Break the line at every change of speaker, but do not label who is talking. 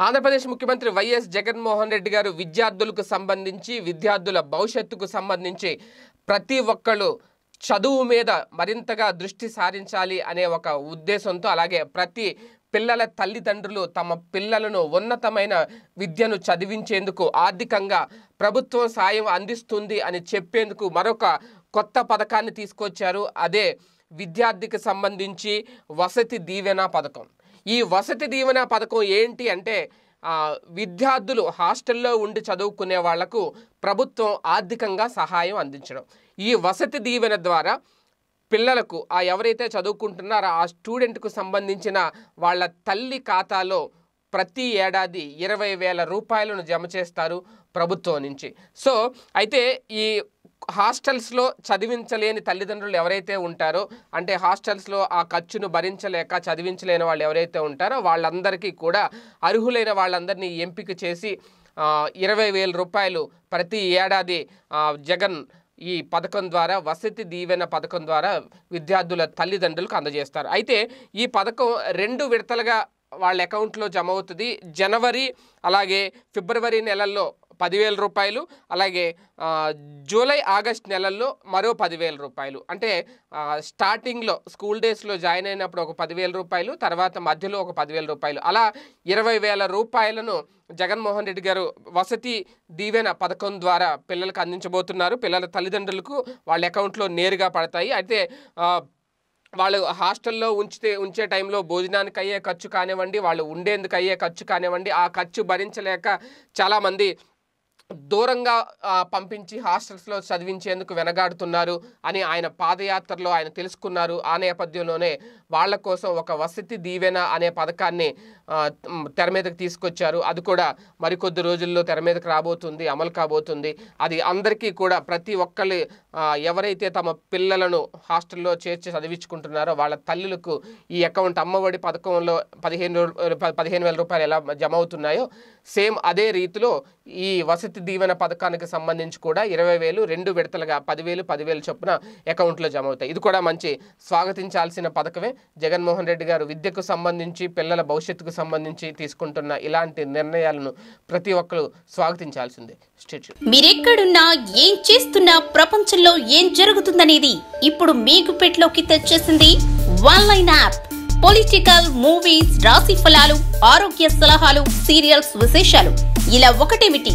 ఆంధ్రప్రదేశ్ ముఖ్యమంత్రి వైఎస్ జగన్మోహన్ రెడ్డి గారు విద్యార్థులకు సంబంధించి విద్యార్థుల భవిష్యత్తుకు సంబంధించి ప్రతి ఒక్కళ్ళు చదువు మీద మరింతగా దృష్టి సారించాలి అనే ఒక ఉద్దేశంతో అలాగే ప్రతి పిల్లల తల్లిదండ్రులు తమ పిల్లలను ఉన్నతమైన విద్యను చదివించేందుకు ఆర్థికంగా ప్రభుత్వం సాయం అందిస్తుంది అని చెప్పేందుకు మరొక కొత్త పథకాన్ని తీసుకొచ్చారు. అదే విద్యార్థికి సంబంధించి వసతి దీవెన పథకం. ఈ వసతి దీవెన పథకం ఏంటి అంటే విద్యార్థులు హాస్టల్లో ఉండి చదువుకునే వాళ్ళకు ప్రభుత్వం ఆర్థికంగా సహాయం అందించడం. ఈ వసతి దీవెన ద్వారా పిల్లలకు ఆ ఎవరైతే చదువుకుంటున్నారో ఆ స్టూడెంట్కు సంబంధించిన వాళ్ళ తల్లి ఖాతాలో ప్రతి ఏడాది ఇరవై వేల రూపాయలను జమ చేస్తారు ప్రభుత్వం నుంచి. సో అయితే ఈ హాస్టల్స్లో చదివించలేని తల్లిదండ్రులు ఎవరైతే ఉంటారో అంటే హాస్టల్స్లో ఆ ఖర్చును భరించలేక చదివించలేని వాళ్ళు ఎవరైతే ఉంటారో వాళ్ళందరికీ కూడా అర్హులైన వాళ్ళందరినీ ఎంపిక చేసి ఇరవై వేల రూపాయలు ప్రతి ఏడాది జగన్ ఈ పథకం ద్వారా వసతి దీవెన పథకం ద్వారా విద్యార్థుల తల్లిదండ్రులకు అందజేస్తారు. అయితే ఈ పథకం రెండు విడతలుగా వాళ్ళ అకౌంట్లో జమ అవుతుంది. జనవరి అలాగే ఫిబ్రవరి నెలల్లో పదివేల రూపాయలు అలాగే జూలై ఆగస్ట్ నెలల్లో మరో పదివేల రూపాయలు. అంటే స్టార్టింగ్లో స్కూల్ డేస్లో జాయిన్ అయినప్పుడు ఒక పదివేల రూపాయలు తర్వాత మధ్యలో ఒక పదివేల రూపాయలు. అలా ఇరవై వేల రూపాయలను జగన్మోహన్ రెడ్డి గారు వసతి దీవెన పథకం ద్వారా పిల్లలకు అందించబోతున్నారు. పిల్లల తల్లిదండ్రులకు వాళ్ళ అకౌంట్లో నేరుగా పడతాయి. అయితే వాళ్ళు హాస్టల్లో ఉంచితే ఉంచే టైంలో భోజనానికి అయ్యే ఖర్చు కానివ్వండి వాళ్ళు ఉండేందుకు అయ్యే ఖర్చు కానివ్వండి ఆ ఖర్చు భరించలేక చాలామంది దూరంగా పంపించి హాస్టల్స్లో చదివించేందుకు వెనగాడుతున్నారు అని ఆయన పాదయాత్రలో ఆయన తెలుసుకున్నారు. ఆ నేపథ్యంలోనే వాళ్ళ కోసం ఒక వసతి దీవెన అనే పథకాన్ని తెర మీదకి తీసుకొచ్చారు. అది కూడా మరికొద్ది రోజుల్లో తెర మీదకి రాబోతుంది అమలు కాబోతుంది. అది అందరికీ కూడా ప్రతి ఒక్కళ్ళు ఎవరైతే తమ పిల్లలను హాస్టల్లో చేర్చి చదివించుకుంటున్నారో వాళ్ళ తల్లులకు ఈ అకౌంట్ అమ్మఒడి పథకంలో పదిహేను పదిహేను వేల రూపాయలు ఎలా జమ అవుతున్నాయో సేమ్ అదే రీతిలో ఈ వసతి దీవెన పథకానికి సంబంధించి కూడా ఇరవై వేలు రెండు విడతలుగా పదివేలు పదివేలు చొప్పున అకౌంట్లో జమ అవుతాయి. ఇది కూడా మంచి స్వాగతించాల్సిన పథకమే. జగన్మోహన్ రెడ్డి గారు విద్యకు సంబంధించి పిల్లల భవిష్యత్తుకు సంబంధించి తీసుకుంటున్న ఇలాంటి నిర్ణయాలను ప్రతి ఒక్కరు స్వాగతించాల్సిందే.
మీరెక్కడున్నా ఏం చేస్తున్నా ప్రపంచంలో ఏం జరుగుతుందనేది ఇప్పుడు మీకు పెట్లోకి తెచ్చేసింది one line app. Political movies రాశి ఫలాలు ఆరోగ్య సలహాలు సీరియల్స్ విశేషాలు. ఇలా ఒకటేమిటి?